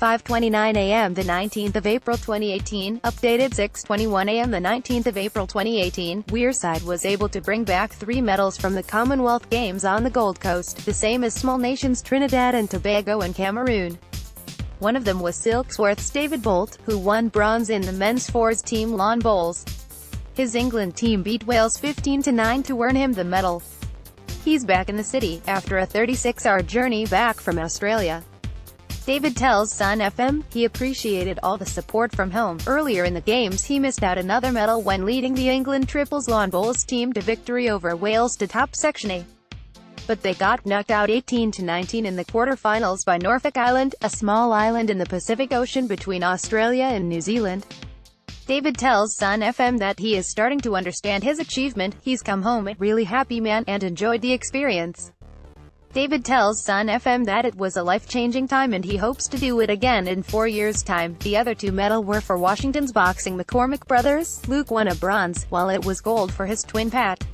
5.29 a.m. the 19th of April 2018, updated 6.21 a.m. the 19th of April 2018, Wearside was able to bring back three medals from the Commonwealth Games on the Gold Coast, the same as small nations Trinidad and Tobago and Cameroon. One of them was Silksworth's David Bolt, who won bronze in the men's fours team lawn bowls. His England team beat Wales 15-9 to earn him the medal. He's back in the city, after a 36-hour journey back from Australia. David tells Sun FM, he appreciated all the support from home. Earlier in the games he missed out another medal when leading the England triples lawn bowls team to victory over Wales to top Section A. But they got knocked out 18-19 in the quarter-finals by Norfolk Island, a small island in the Pacific Ocean between Australia and New Zealand. David tells Sun FM that he is starting to understand his achievement, he's come home a really happy man, and enjoyed the experience. David tells Sun FM that it was a life-changing time and he hopes to do it again in four years' time. The other two medal were for Washington's boxing McCormick brothers. Luke won a bronze, while it was gold for his twin Pat.